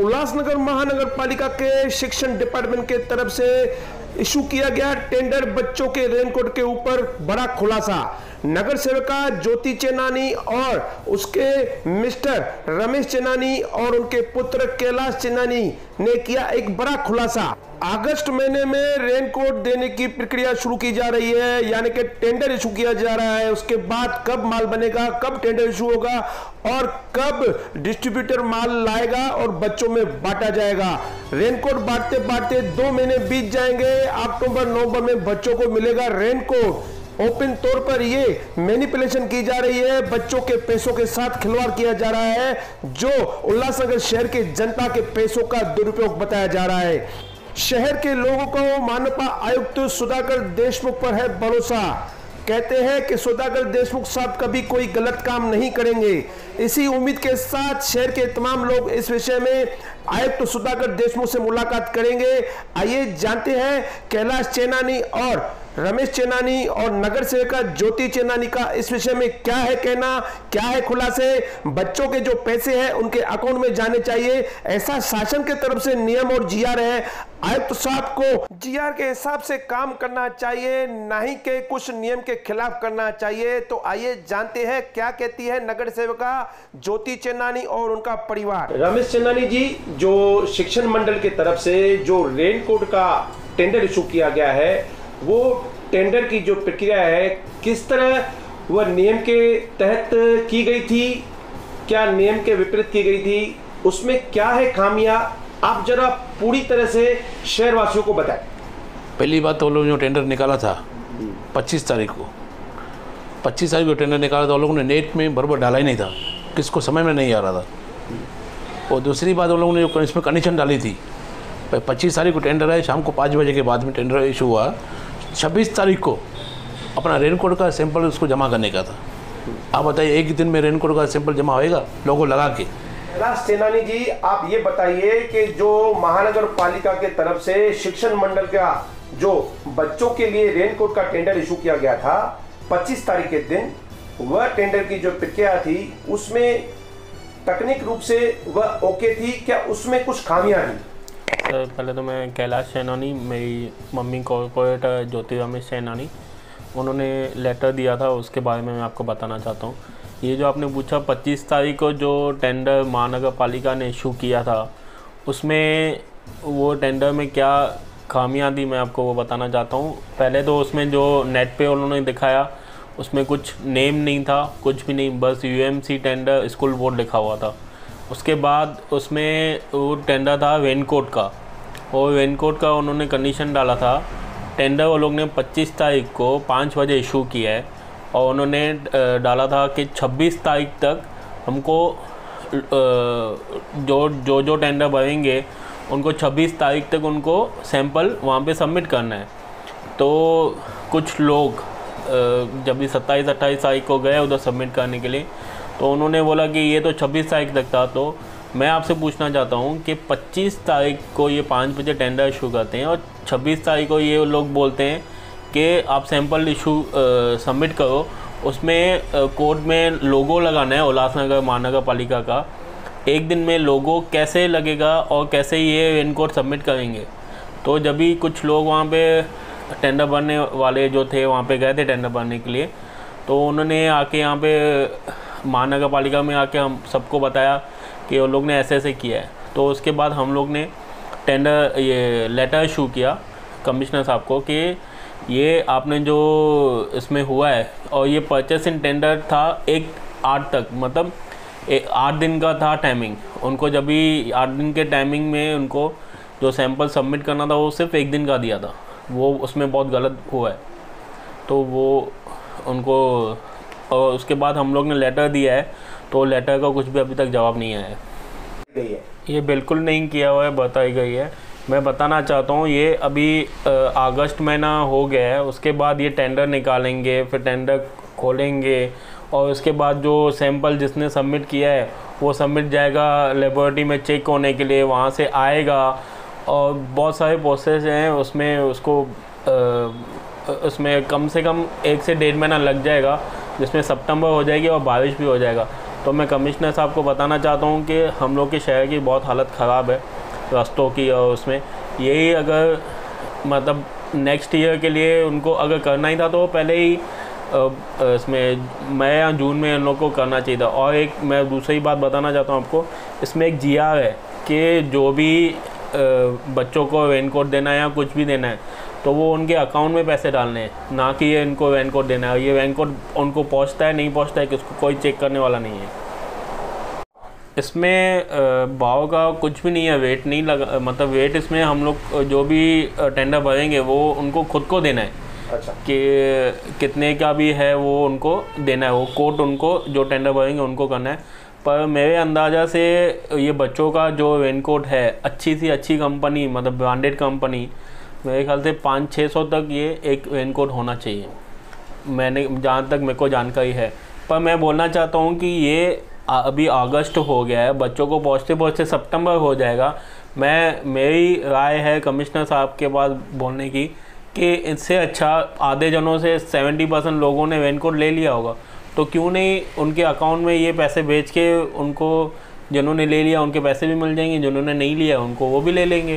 उल्लासनगर महानगर पालिका के शिक्षण डिपार्टमेंट के तरफ़ से इशू किया गया टेंडर बच्चों के रेनकोट के ऊपर बड़ा खुलासा। नगर सेविका ज्योति चेनानी और उसके मिस्टर रमेश चेनानी और उनके पुत्र कैलाश चेनानी ने किया एक बड़ा खुलासा। अगस्त महीने में रेनकोट देने की प्रक्रिया शुरू की जा रही है, यानी कि टेंडर इशू किया जा रहा है। उसके बाद कब माल बनेगा, कब टेंडर इशू होगा और कब डिस्ट्रीब्यूटर माल लाएगा और बच्चों में बांटा जाएगा। रेनकोट बांटते बांटते दो महीने बीत जाएँगे। अक्टूबर, नवंबर में बच्चों को मिलेगा रेनकोट ओपन तौर पर ये मैनिपुलेशन की जा रही है। बच्चों के पैसों के साथ खिलवाड़ किया जा रहा है, जो उल्लासनगर शहर के जनता के पैसों का दुरुपयोग बताया जा रहा है। शहर के लोगों को मानपा आयुक्त सुधाकर देशमुख पर है भरोसा। कहते हैं कि सुधाकर देशमुख साहब कभी कोई गलत काम नहीं करेंगे। इसी उम्मीद के साथ शहर के तमाम लोग इस विषय में आयुक्त सुधाकर देशमुख से मुलाकात करेंगे। आइए जानते हैं कैलाश चेनानी और रमेश चेनानी और नगर सेविका ज्योति चेनानी का इस विषय में क्या है कहना, क्या है खुलासे? बच्चों के जो पैसे हैं, उनके अकाउंट में जाने चाहिए। ऐसा शासन के तरफ़ से नियम और जीआर है। आयुक्त साहब को जीआर के हिसाब से काम करना चाहिए, ना ही के कुछ नियम के खिलाफ करना चाहिए। तो आइए जानते हैं क्या कहती है नगर सेविका ज्योति चेनानी और उनका परिवार। रमेश चेनानी जी, जो शिक्षण मंडल की तरफ़ से जो रेनकोट का टेंडर इशू किया गया है वो टेंडर की जो प्रक्रिया है किस तरह वह नियम के तहत की गई थी क्या नियम के विपरीत की गई थी उसमें क्या है खामियाँ आप जरा पूरी तरह से शहरवासियों को बताएँ। पहली बात तो लोग जो टेंडर निकाला था पच्चीस तारीख को। पच्चीस तारीख को टेंडर निकाला था वो लोगों ने नेट में बरबर डाला ही नहीं था किसको समय में नहीं आ रहा था। और दूसरी बात उन लोगों ने जो इसमें कंडीशन डाली थी भाई पच्चीस तारीख को टेंडर है शाम को पाँच बजे के बाद में टेंडर इशू हुआ छब्बीस तारीख को अपना रेनकोट का सैंपल उसको जमा करने का था। आप बताइए, एक दिन में रेनकोट का सैंपल जमा होएगा लोगों लगा के? सेनानी जी, आप ये बताइए कि जो महानगर पालिका के तरफ़ से शिक्षण मंडल का जो बच्चों के लिए रेनकोट का टेंडर इशू किया गया था 25 तारीख के दिन, वह टेंडर की जो प्रक्रिया थी, उसमें तकनीक रूप से वह ओके थी, क्या उसमें कुछ खामियाँ थी सर, पहले तो मैं कैलाश सैनानी, मेरी मम्मी कॉर्पोरेटर ज्योति रमेश सैनानी, उन्होंने लेटर दिया था, उसके बारे में मैं आपको बताना चाहता हूँ। ये जो आपने पूछा 25 तारीख को जो टेंडर महानगर पालिका ने इशू किया था, उसमें वो टेंडर में क्या खामियाँ थी, मैं आपको वो बताना चाहता हूँ। पहले तो उसमें जो नेट पे उन्होंने दिखाया, उसमें कुछ नेम नहीं था, कुछ भी नहीं, बस यूएमसी टेंडर स्कूल बोर्ड लिखा हुआ था। उसके बाद उसमें वो टेंडर था रेनकोट का। और रेनकोट का उन्होंने कंडीशन डाला था। टेंडर वो लोग ने 25 तारीख को पाँच बजे इशू किया है और उन्होंने डाला था कि 26 तारीख तक हमको जो जो जो टेंडर भरेंगे, उनको 26 तारीख तक उनको सैंपल वहाँ पे सबमिट करना है। तो कुछ लोग जब भी सत्ताईस अट्ठाईस तारीख को गए उधर सबमिट करने के लिए तो उन्होंने बोला कि ये तो 26 तारीख तक था तो मैं आपसे पूछना चाहता हूँ कि 25 तारीख को ये पाँच बजे टेंडर इशू करते हैं और 26 तारीख को ये लोग बोलते हैं कि आप सैंपल इशू सबमिट करो। उसमें कोर्ट में लोगो लगाना है उल्लासनगर महानगर पालिका का। एक दिन में लोगो कैसे लगेगा और कैसे ये रेनकोट सबमिट करेंगे? तो जब भी कुछ लोग वहाँ पे टेंडर भरने वाले जो थे, वहाँ पे गए थे टेंडर भरने के लिए तो उन्होंने आके यहाँ पे महानगर पालिका में आके हम सबको बताया कि उन लोग ने ऐसे ऐसे किया है। तो उसके बाद हम लोग ने टेंडर ये लेटर इशू किया कमिश्नर साहब को कि ये आपने जो इसमें हुआ है और ये परचेसिंग टेंडर था एक आठ तक मतलब आठ दिन का था टाइमिंग उनको जब भी आठ दिन के टाइमिंग में उनको जो सैंपल सबमिट करना था वो सिर्फ़ एक दिन का दिया था। वो उसमें बहुत गलत हुआ है। तो वो उनको और उसके बाद हम लोग ने लेटर दिया है तो लेटर का कुछ भी अभी तक जवाब नहीं आया है। ये बिल्कुल नहीं किया हुआ है बताई गई है। मैं बताना चाहता हूँ ये अभी अगस्त महीना हो गया है उसके बाद ये टेंडर निकालेंगे फिर टेंडर खोलेंगे और उसके बाद जो सैंपल जिसने सबमिट किया है वो सबमिट जाएगा लेबोरेटरी में चेक होने के लिए वहाँ से आएगा। और बहुत सारे प्रोसेस हैं उसमें उसको आ, उसमें कम से कम एक से डेढ़ महीना लग जाएगा। जिसमें सितंबर हो जाएगी और बारिश भी हो जाएगा। तो मैं कमिश्नर साहब को बताना चाहता हूँ कि हम लोग के शहर की बहुत हालत ख़राब है, रास्तों की और उसमें। यही अगर मतलब नेक्स्ट ईयर के लिए उनको अगर करना ही था तो पहले ही इसमें मई या जून में इन लोग को करना चाहिए था। और एक मैं दूसरी बात बताना चाहता हूँ आपको, इसमें एक जी है कि जो भी बच्चों को रेनकोट देना है या कुछ भी देना है तो वो उनके अकाउंट में पैसे डालने हैं। ना कि ये इनको रेनकोट देना है। ये रेनकोट उनको पहुँचता है नहीं पहुँचता है कि उसको कोई चेक करने वाला नहीं है। इसमें भाव का कुछ भी नहीं है वेट नहीं लगा मतलब वेट इसमें हम लोग जो भी टेंडर भरेंगे वो उनको खुद को देना है। अच्छा। कि कितने का भी है वो उनको देना है। वो कोट उनको जो टेंडर भरेंगे उनको करना है। पर मेरे अंदाज़ा से ये बच्चों का जो रेनकोट है अच्छी सी अच्छी कंपनी मतलब ब्रांडेड कंपनी मेरे ख्याल से पाँच छः सौ तक ये एक रेनकोट होना चाहिए। मैंने, जहाँ तक मेरे को जानकारी है। पर मैं बोलना चाहता हूँ कि ये अभी अगस्त हो गया है। बच्चों को पहुँचते पहुँचते सितंबर हो जाएगा। मैं, मेरी राय है कमिश्नर साहब के पास बोलने की कि इससे अच्छा आधे जनों से सेवेंटी परसेंट लोगों ने रेनकोट ले लिया होगा। तो क्यों नहीं उनके अकाउंट में ये पैसे भेज के उनको, जिन्होंने ले लिया उनके पैसे भी मिल जाएँगे, जिन्होंने नहीं लिया उनको वो भी ले लेंगे।